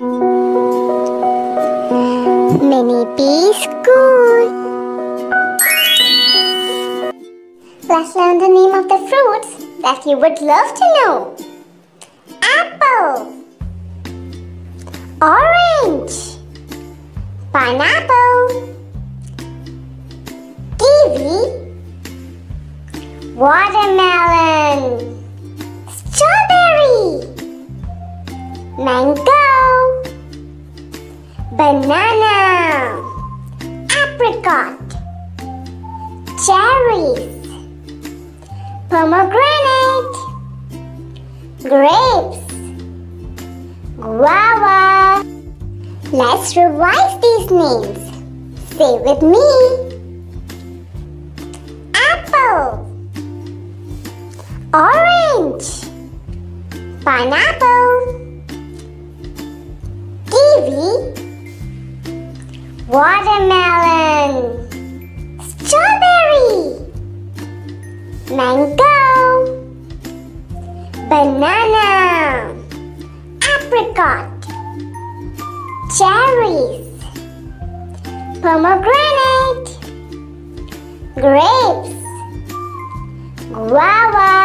Minnie Bee School. Let's learn the name of the fruits that you would love to know. Apple, orange, pineapple, kiwi, watermelon, strawberry, mango, banana, apricot, cherries, pomegranate, grapes, guava. Let's revise these names. Say with me. Apple, orange, pineapple, kiwi, watermelon, strawberry, mango, banana, apricot, cherries, pomegranate, grapes, guava.